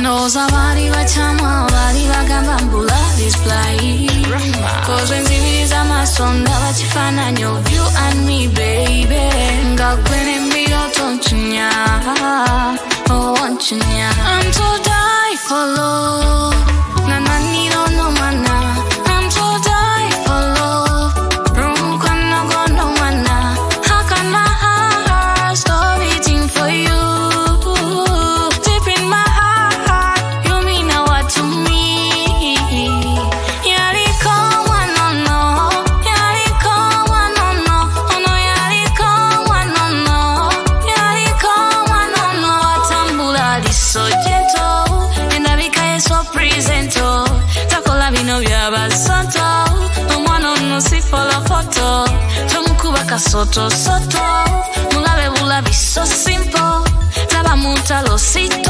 ndowooza baali bakyama baali bagamba mbu love is blind koze nzibiriza amaaso ndaba kifaananyi of you and me baby. Nga gwe nembiro toncunya oh oncunya I'm to die for love presento. Tocco la mia novia bal santo. No mano si fa la foto. Trovo un cuba sotto sotto. Non la bevo la. Traba muta lo sito.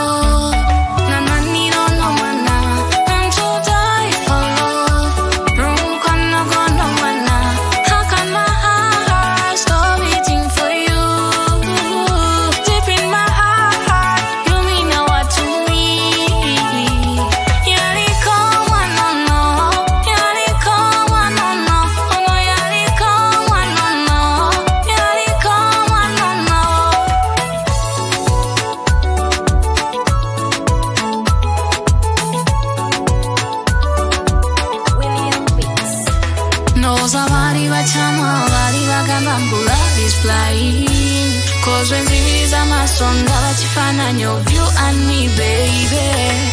ndowooza baali bakyama baali bagamba mbu love is blind koze nzibiriza amaaso ndaba kifaananyi of you and me baby